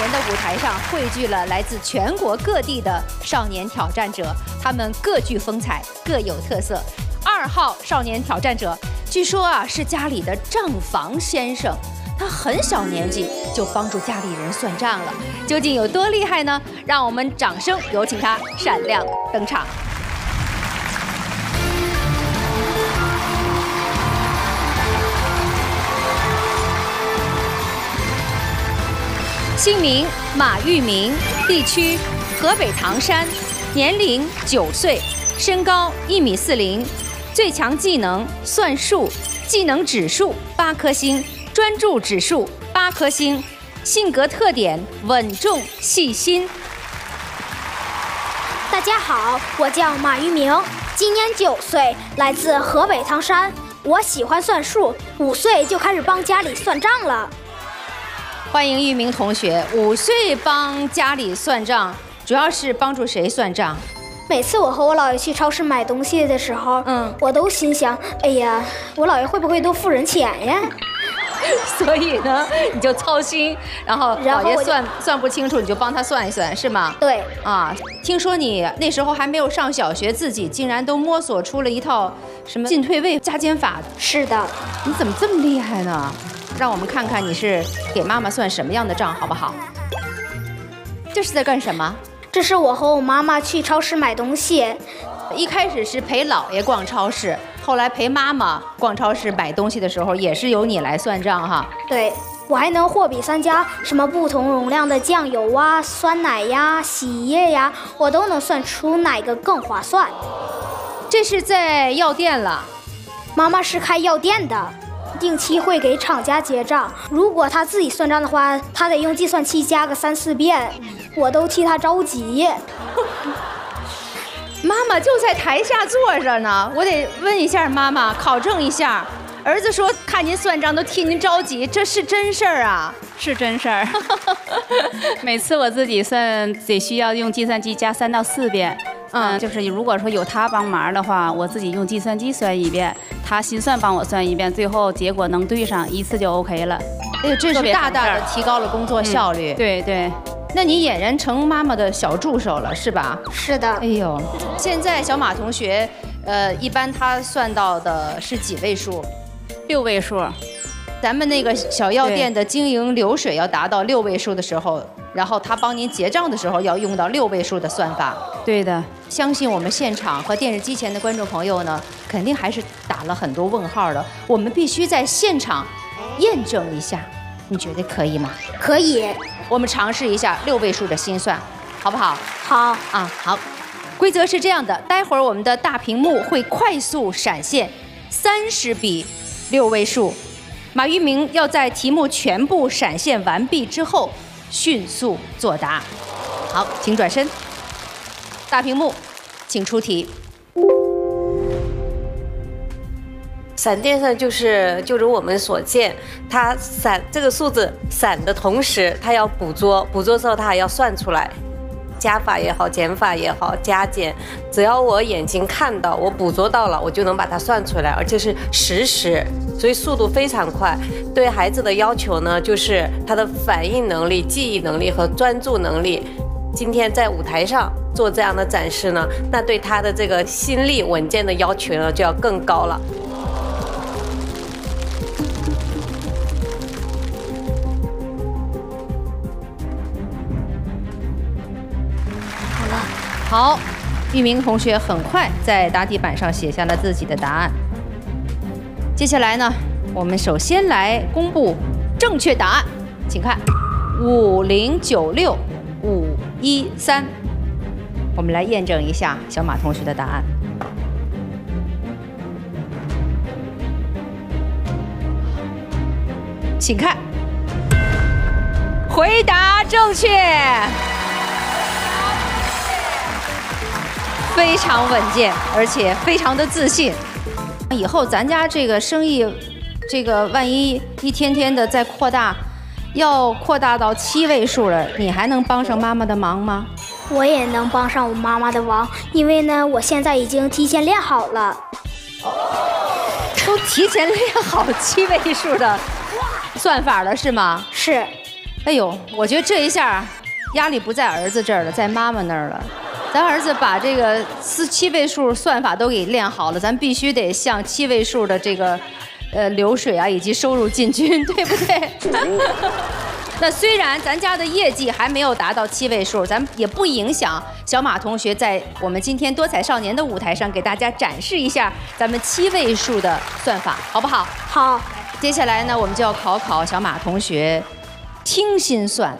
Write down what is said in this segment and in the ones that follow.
年的舞台上汇聚了来自全国各地的少年挑战者，他们各具风采，各有特色。二号少年挑战者，据说啊是家里的账房先生，他很小年纪就帮助家里人算账了，究竟有多厉害呢？让我们掌声有请他闪亮登场。姓名马玉明，地区河北唐山，年龄九岁，身高一米四零，最强技能算术，技能指数八颗星，专注指数八颗星，性格特点稳重细心。大家好，我叫马玉明，今年九岁，来自河北唐山。我喜欢算术，五岁就开始帮家里算账了。欢迎玉明同学，五岁帮家里算账，主要是帮助谁算账？每次我和我姥爷去超市买东西的时候，嗯，我都心想，哎呀，我姥爷会不会都付人钱呀？所以呢，你就操心，然后姥爷算算不清楚，你就帮他算一算，是吗？对。啊，听说你那时候还没有上小学，自己竟然都摸索出了一套什么进退位加减法？是的。你怎么这么厉害呢？让我们看看你是给妈妈算什么样的账，好不好？这是在干什么？这是我和我妈妈去超市买东西。一开始是陪姥爷逛超市，后来陪妈妈逛超市买东西的时候，也是由你来算账哈。对，我还能货比三家，什么不同容量的酱油啊、酸奶呀、洗衣液呀，我都能算出哪个更划算。这是在药店了，妈妈是开药店的。定期会给厂家结账，如果他自己算账的话，他得用计算器加个三四遍，我都替他着急。妈妈就在台下坐着呢，我得问一下妈妈，考证一下。儿子说看您算账都替您着急，这是真事儿啊？是真事儿。每次我自己算得需要用计算机加三到四遍。嗯，就是如果说有他帮忙的话，我自己用计算机算一遍，他心算帮我算一遍，最后结果能对上一次就 OK 了。哎呦，这是大大的提高了工作效率。对对，那你俨然成妈妈的小助手了，是吧？是的。哎呦，现在小马同学，呃，一般他算到的是几位数？六位数。咱们那个小药店的经营流水要达到六位数的时候。然后他帮您结账的时候要用到六位数的算法，对的。相信我们现场和电视机前的观众朋友呢，肯定还是打了很多问号的。我们必须在现场验证一下，你觉得可以吗？可以，我们尝试一下六位数的心算，好不好？好啊，好。规则是这样的，待会儿我们的大屏幕会快速闪现三十笔六位数，马玉明要在题目全部闪现完毕之后。迅速作答，好，请转身。大屏幕，请出题。闪电上就是就如我们所见，它闪这个数字闪的同时，它要捕捉，捕捉之后它还要算出来。加法也好，减法也好，加减，只要我眼睛看到，我捕捉到了，我就能把它算出来，而且是实时，所以速度非常快。对孩子的要求呢，就是他的反应能力、记忆能力和专注能力。今天在舞台上做这样的展示呢，那对他的这个心力稳健的要求呢，就要更高了。好，玉明同学很快在答题板上写下了自己的答案。接下来呢，我们首先来公布正确答案，请看五零九六五一三。我们来验证一下小马同学的答案，请看，回答正确。非常稳健，而且非常的自信。以后咱家这个生意，这个万一一天天的在扩大，要扩大到七位数了，你还能帮上妈妈的忙吗？我也能帮上我妈妈的忙，因为呢，我现在已经提前练好了。都提前练好七位数的算法了，是吗？是。哎哎呦，我觉得这一下压力不在儿子这儿了，在妈妈那儿了。咱儿子把这个四七位数算法都给练好了，咱必须得向七位数的这个呃流水啊以及收入进军，对不对？那虽然咱家的业绩还没有达到七位数，咱也不影响小马同学在我们今天多彩少年的舞台上给大家展示一下咱们七位数的算法，好不好？好，接下来呢，我们就要考考小马同学听心算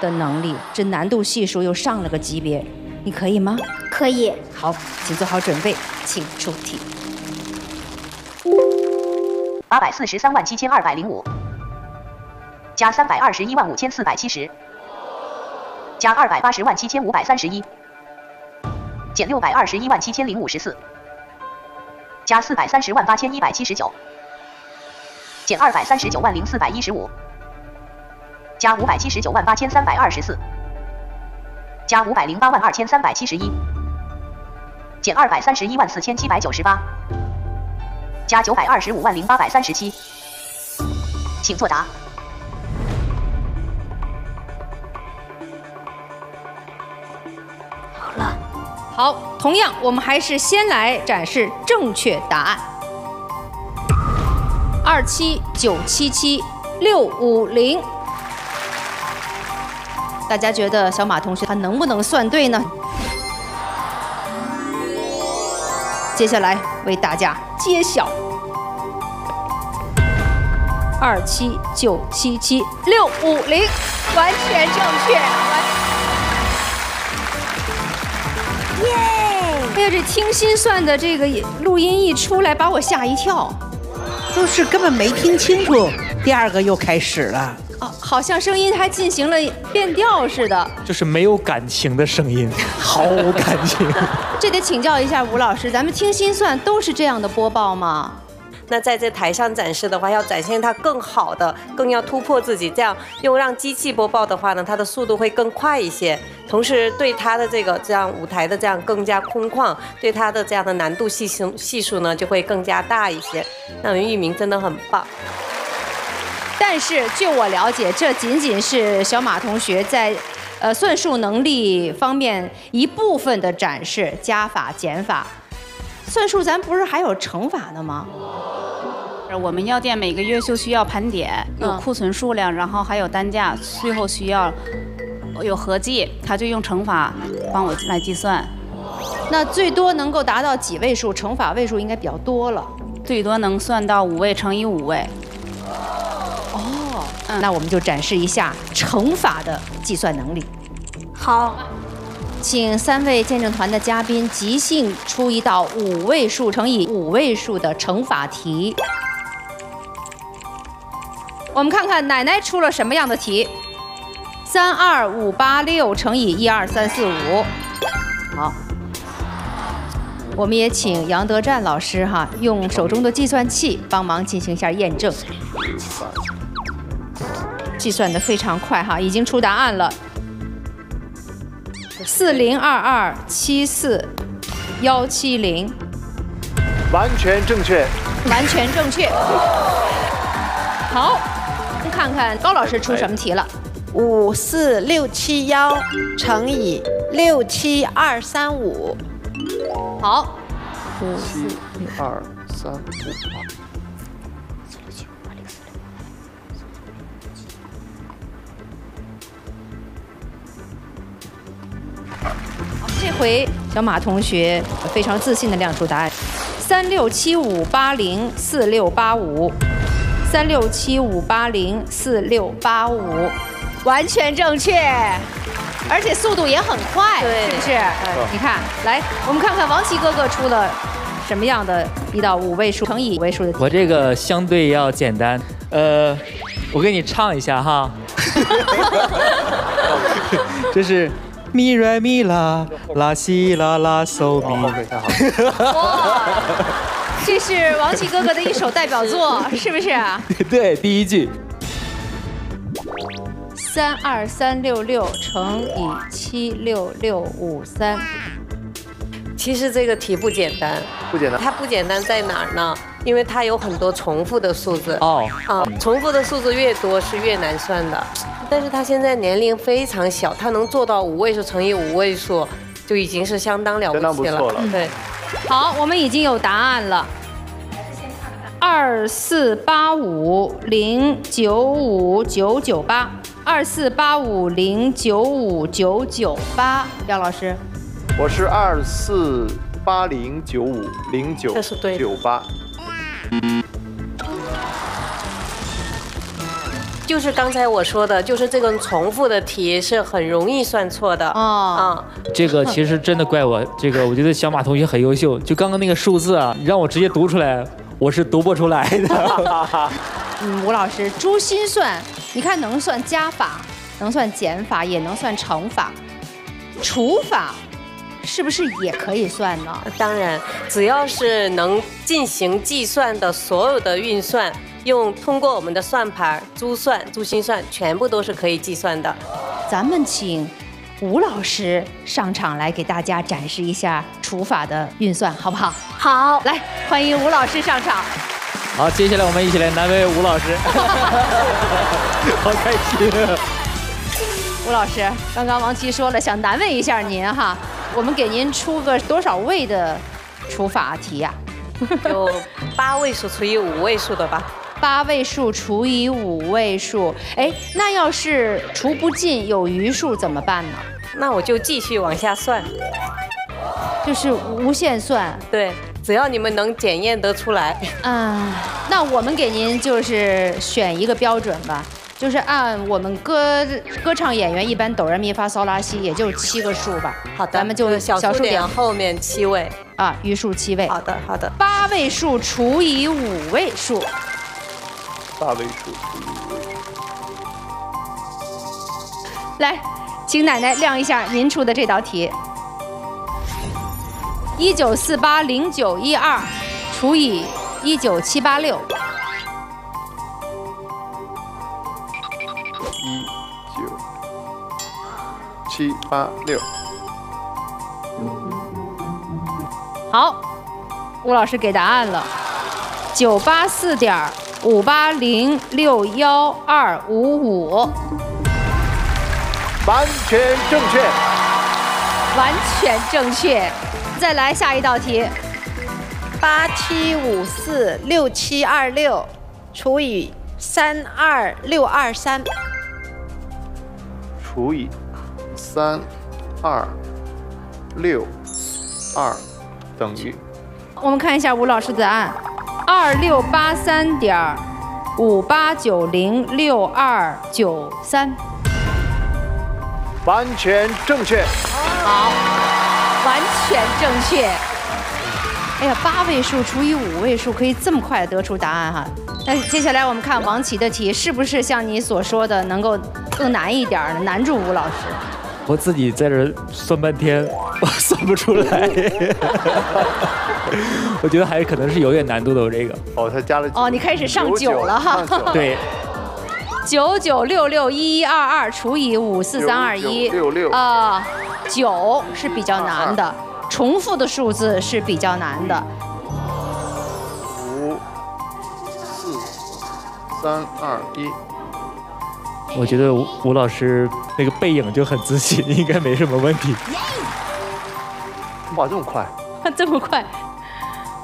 的能力，这难度系数又上了个级别，你可以吗？可以。好，请做好准备，请出题。八百四十三万七千二百零五，加三百二十一万五千四百七十，加二百八十万七千五百三十一，减六百二十一万七千零五十四，加四百三十万八千一百七十九，减二百三十九万零四百一十五，加五百七十九万八千三百二十四，加五百零八万二千三百七十一，减二百三十一万四千七百九十八。加九百二十五万零八百三十七，请作答。好了，好，同样我们还是先来展示正确答案。二七九七七六五零，大家觉得小马同学他能不能算对呢？接下来为大家揭晓。二七九七七六五零，完全正确。耶！哎呀，这听心算的这个录音一出来，把我吓一跳。都是根本没听清楚，第二个又开始了。哦，好像声音还进行了变调似的。就是没有感情的声音，毫无感情。这得请教一下吴老师，咱们听心算都是这样的播报吗？那在这台上展示的话，要展现它更好的，更要突破自己，这样用让机器播报的话呢，它的速度会更快一些，同时对它的这个这样舞台的这样更加空旷，对它的这样的难度系数系数呢就会更加大一些。那我们玉明真的很棒。但是据我了解，这仅仅是小马同学在呃算术能力方面一部分的展示，加法、减法。算术咱不是还有乘法呢吗？我们药店每个月就需要盘点，有库存数量，然后还有单价，最后需要有合计，他就用乘法帮我来计算。那最多能够达到几位数？乘法位数应该比较多了，最多能算到五位乘以五位。哦，那我们就展示一下乘法的计算能力。好。请三位见证团的嘉宾即兴出一道五位数乘以五位数的乘法题。我们看看奶奶出了什么样的题？三二五八六乘以一二三四五。好，我们也请杨德战老师哈，用手中的计算器帮忙进行一下验证。计算的非常快哈，已经出答案了。四零二二七四幺七零，完全正确，完全正确。好，看看高老师出什么题了。五四六七幺乘以六七二三五。好，五七二三五。回小马同学非常自信的亮出答案：三六七五八零四六八五，三六七五八零四六八五，完全正确，而且速度也很快，是不是？你看，来，我们看看王琦哥哥出了什么样的一道五位数乘以五位数的题。我这个相对要简单，呃，我给你唱一下哈，这是。咪来咪啦，拉西啦啦嗦咪。哇，这是王琦哥哥的一首代表作，是不是？对，第一句。三二三六六乘以七六六五三。其实这个题不简单，不简单。它不简单在哪儿呢？因为它有很多重复的数字。哦。啊，重复的数字越多是越难算的。但是他现在年龄非常小，他能做到五位数乘以五位数，就已经是相当了不起了。不错了对，好，我们已经有答案了。二四八五零九五九九八，二四八五零九五九九八，廖老师，我是二四八零九五零九九八。就是刚才我说的，就是这种重复的题是很容易算错的。哦，啊，这个其实真的怪我，这个我觉得小马同学很优秀。就刚刚那个数字啊，你让我直接读出来，我是读不出来的。嗯，吴老师，珠心算，你看能算加法，能算减法，也能算乘法，除法是不是也可以算呢？当然，只要是能进行计算的所有的运算，用通过我们的算盘珠算、珠心算，全部都是可以计算的。咱们请吴老师上场来给大家展示一下除法的运算，好不好？好，来，欢迎吴老师上场。好，接下来我们一起来难为吴老师，好开心啊！吴老师，刚刚王琦说了，想难为一下您哈，我们给您出个多少位的除法题呀、就八位数除以五位数的吧。八位数除以五位数，哎，那要是除不尽有余数怎么办呢？那我就继续往下算。就是无限算。对，只要你们能检验得出来。嗯，那我们给您就是选一个标准吧，就是按我们歌歌唱演员一般哆来咪发嗦拉西，也就七个数吧。好的，咱们就小数点后面七位。啊，余数七位。好的，好的。八位数除以五位数，八位数除以五位数，来，请奶奶亮一下您出的这道题。一九四八零九一二除以一九七八六，七八六，好，吴老师给答案了，九八四点五八零六幺二五五，完全正确。完全正确。再来下一道题，八七五四六七二六除以三二六二三，除以三二六二等于我们看一下吴老师的答案，二六八三点五八九零六二九三。完全正确。好，完全正确。哎呀，八位数除以五位数可以这么快得出答案哈。那接下来我们看王琦的题，是不是像你所说的能够更难一点呢？难住吴老师。我自己在这算半天，我算不出来。我觉得还是可能是有点难度的，我这个。哦，他加了哦，你开始上九了哈。对，九九六六一一二二除以五四三二一，9966啊，九是比较难的，重复的数字是比较难的。五四三二一，我觉得吴吴老师那个背影就很自信，应该没什么问题。哇，这么快！这么快？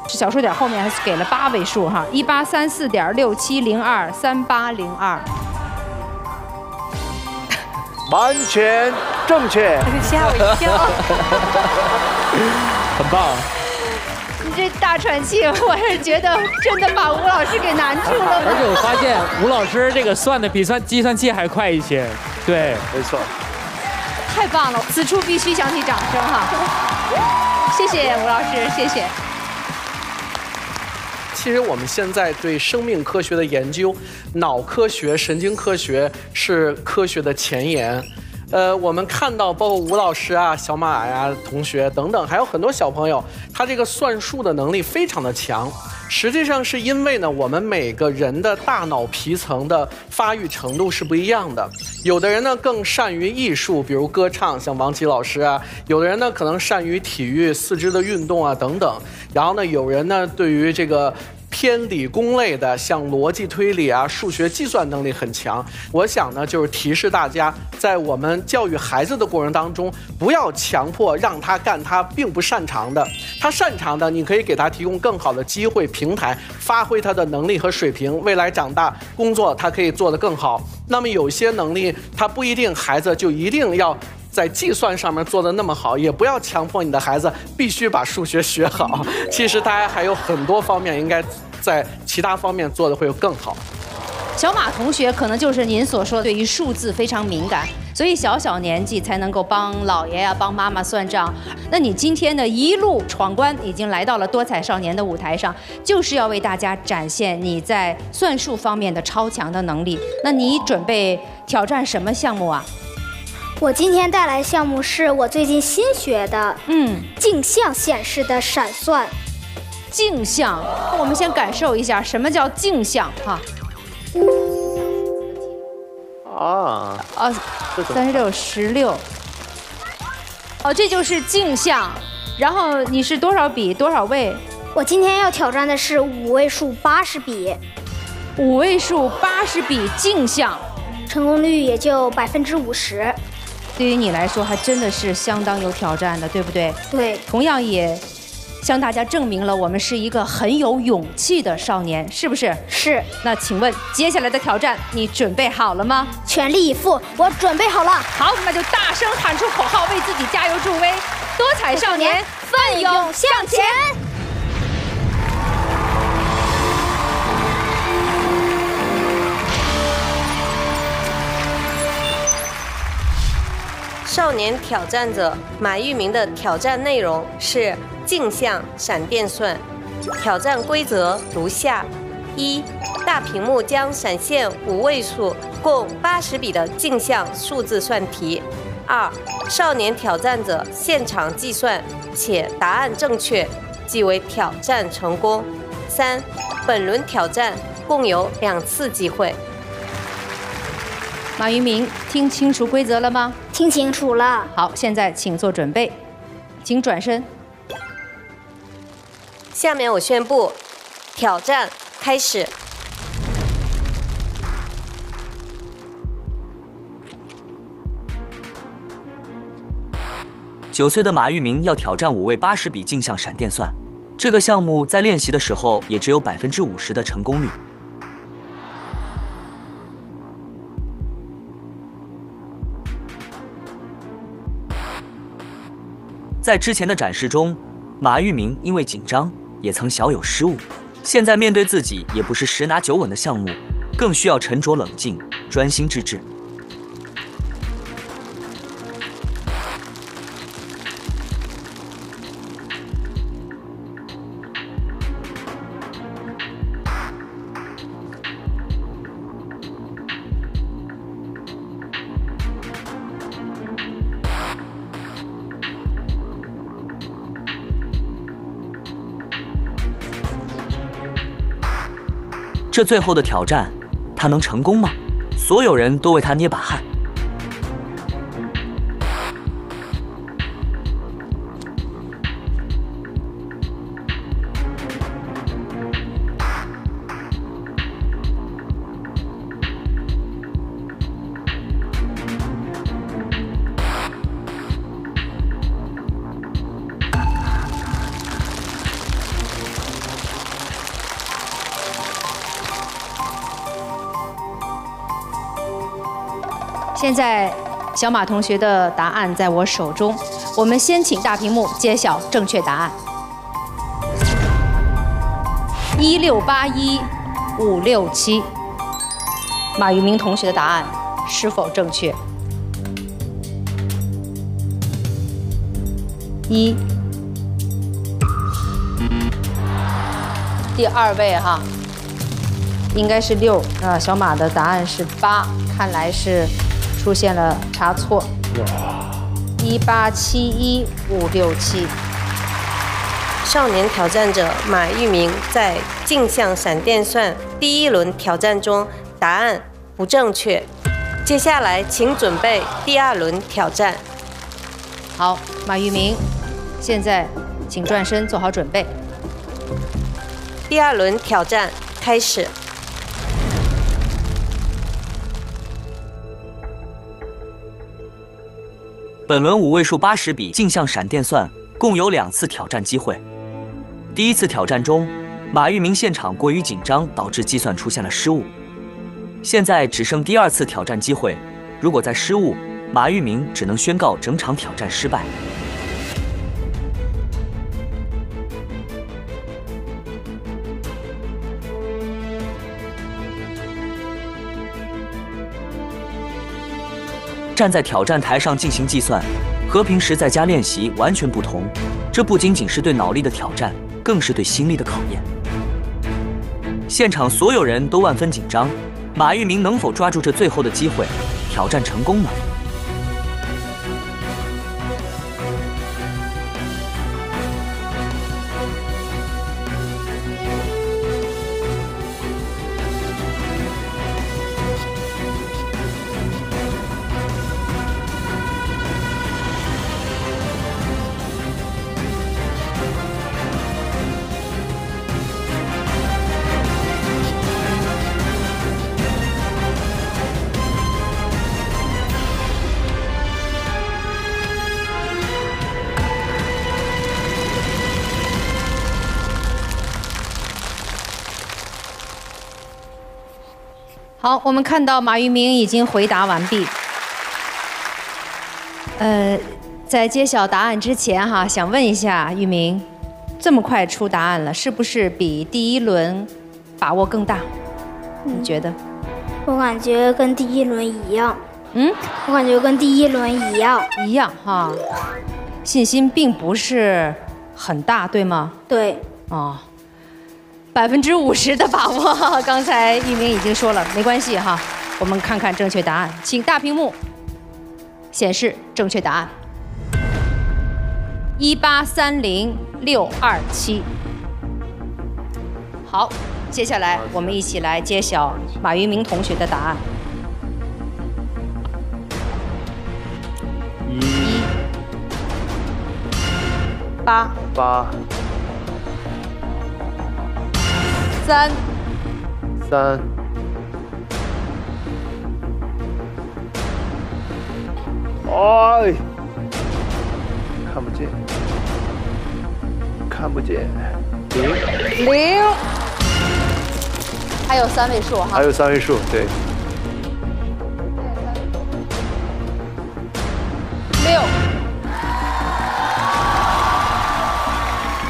小数点后面还是给了八位数哈，一八三四点六七零二三八零二。完全正确。吓我一跳。很棒。你这大喘气，我是觉得真的把吴老师给难住了而且。我发现吴老师这个算的比算计算器还快一些。对，没错。太棒了，此处必须响起掌声哈！谢谢吴老师，谢谢。其实我们现在对生命科学的研究，脑科学、神经科学是科学的前沿。呃，我们看到包括吴老师啊、小马呀、同学等等，还有很多小朋友，他这个算术的能力非常的强。实际上是因为呢，我们每个人的大脑皮层的发育程度是不一样的。有的人呢更善于艺术，比如歌唱，像王琦老师啊；有的人呢可能善于体育、四肢的运动啊等等。然后呢，有人呢对于这个偏理工类的，像逻辑推理啊、数学计算能力很强。我想呢，就是提示大家，在我们教育孩子的过程当中，不要强迫让他干他并不擅长的，他擅长的，你可以给他提供更好的机会平台，发挥他的能力和水平，未来长大工作他可以做得更好。那么有些能力，他不一定孩子就一定要。在计算上面做的那么好，也不要强迫你的孩子必须把数学学好。其实大家还有很多方面应该在其他方面做的会更好。小马同学可能就是您所说的对于数字非常敏感，所以小小年纪才能够帮姥爷呀、帮妈妈算账。那你今天的一路闯关，已经来到了多彩少年的舞台上，就是要为大家展现你在算术方面的超强的能力。那你准备挑战什么项目啊？我今天带来项目是我最近新学的，嗯，镜像显示的闪算。镜像，我们先感受一下什么叫镜像哈。啊啊，三十六十六。哦，这就是镜像。然后你是多少笔多少位？我今天要挑战的是五位数八十笔。五位数八十笔镜像，成功率也就百分之五十。对于你来说，还真的是相当有挑战的，对不对？对。同样也向大家证明了我们是一个很有勇气的少年，是不是？是。那请问接下来的挑战你准备好了吗？全力以赴，我准备好了。好，那就大声喊出口号，为自己加油助威！多彩少年，奋勇向前。少年挑战者马玉明的挑战内容是镜像闪电算，挑战规则如下：一、大屏幕将闪现五位数共八十笔的镜像数字算题；二、少年挑战者现场计算且答案正确，即为挑战成功；三、本轮挑战共有两次机会。马玉明，听清楚规则了吗？听清楚了。好，现在请做准备，请转身。下面我宣布，挑战开始。九岁的马玉明要挑战五位八十笔镜像闪电算，这个项目在练习的时候也只有百分之五十的成功率。在之前的展示中，马玉明因为紧张也曾小有失误。现在面对自己也不是十拿九稳的项目，更需要沉着冷静、专心致志。这最后的挑战，他能成功吗？所有人都为他捏把汗。现在，小马同学的答案在我手中。我们先请大屏幕揭晓正确答案：一六八一五六七。马玉明同学的答案是否正确？一，第二位哈，应该是六啊。小马的答案是八，看来是。出现了差错，一八七一五六七。少年挑战者马玉明在镜像闪电算第一轮挑战中答案不正确，接下来请准备第二轮挑战。好，马玉明，现在请转身做好准备。第二轮挑战开始。本轮五位数八十笔镜像闪电算共有两次挑战机会。第一次挑战中，马玉明现场过于紧张，导致计算出现了失误。现在只剩第二次挑战机会，如果再失误，马玉明只能宣告整场挑战失败。站在挑战台上进行计算，和平时在家练习完全不同。这不仅仅是对脑力的挑战，更是对心力的考验。现场所有人都万分紧张，马玉明能否抓住这最后的机会，挑战成功呢？好，我们看到马玉明已经回答完毕。呃，在揭晓答案之前哈，想问一下玉明，这么快出答案了，是不是比第一轮把握更大？你觉得？我感觉跟第一轮一样。嗯，我感觉跟第一轮一样。一样哈，信心并不是很大，对吗？对。哦。百分之五十的把握，刚才玉明已经说了，没关系哈。我们看看正确答案，请大屏幕显示正确答案：一八三零六二七。好，接下来我们一起来揭晓马云明同学的答案：一。八。八三。三。哎，看不见，看不见，零。零，还有三位数哈。还有三位数，对。六，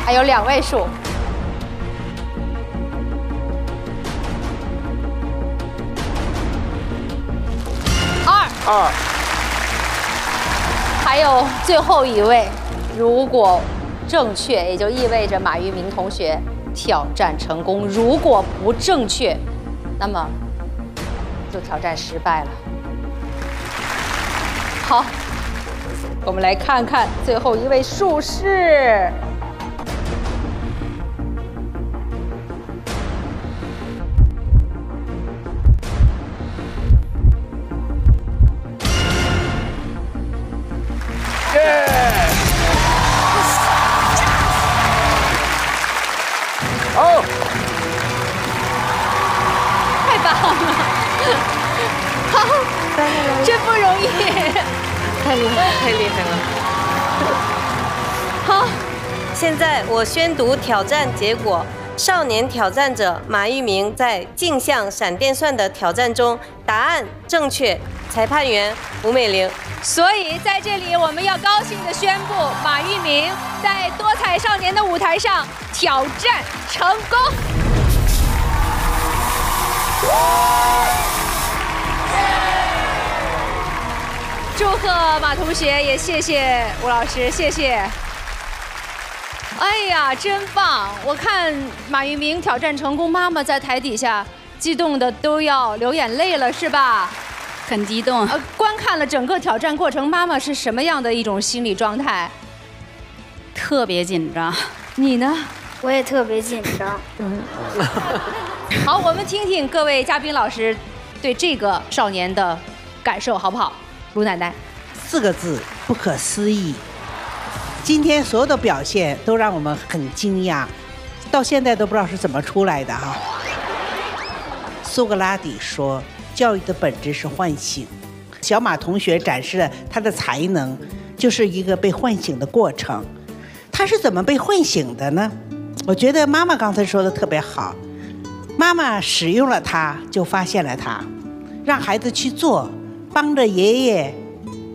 还有两位数。二，还有最后一位，如果正确，也就意味着马玉明同学挑战成功；如果不正确，那么就挑战失败了。好，我们来看看最后一位数是。宣读挑战结果：少年挑战者马玉明在镜像闪电算的挑战中，答案正确。裁判员吴美玲。所以在这里，我们要高兴地宣布，马玉明在多彩少年的舞台上挑战成功。祝贺马同学，也谢谢吴老师，谢谢。哎呀，真棒！我看马玉明挑战成功，妈妈在台底下激动的都要流眼泪了，是吧？很激动。呃，观看了整个挑战过程，妈妈是什么样的一种心理状态？特别紧张。你呢？我也特别紧张。嗯。好，我们听听各位嘉宾老师对这个少年的感受，好不好？卢奶奶。四个字：不可思议。今天所有的表现都让我们很惊讶，到现在都不知道是怎么出来的哈。苏格拉底说，教育的本质是唤醒。小马同学展示了他的才能，就是一个被唤醒的过程。他是怎么被唤醒的呢？我觉得妈妈刚才说的特别好，妈妈使用了它，就发现了它，让孩子去做，帮着爷爷，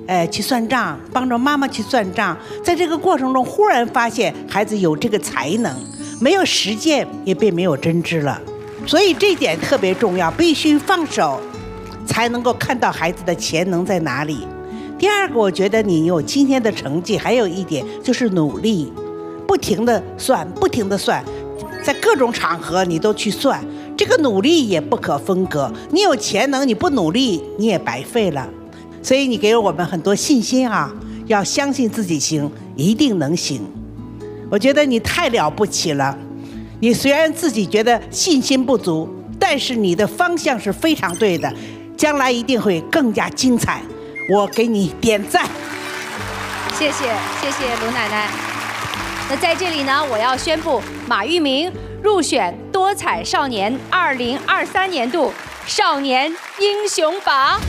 哎去算账，帮着妈妈去算账，在这个过程中，忽然发现孩子有这个才能，没有实践也便没有真知了。所以这点特别重要，必须放手，才能够看到孩子的潜能在哪里。第二个，我觉得你有今天的成绩，还有一点就是努力，不停的算，不停的算，在各种场合你都去算，这个努力也不可分割。你有潜能，你不努力你也白费了。所以你给了我们很多信心啊，要相信自己行，一定能行。我觉得你太了不起了。你虽然自己觉得信心不足，但是你的方向是非常对的，将来一定会更加精彩。我给你点赞，谢谢谢谢卢奶奶。那在这里呢，我要宣布马玉明入选多彩少年二零二三年度少年英雄榜。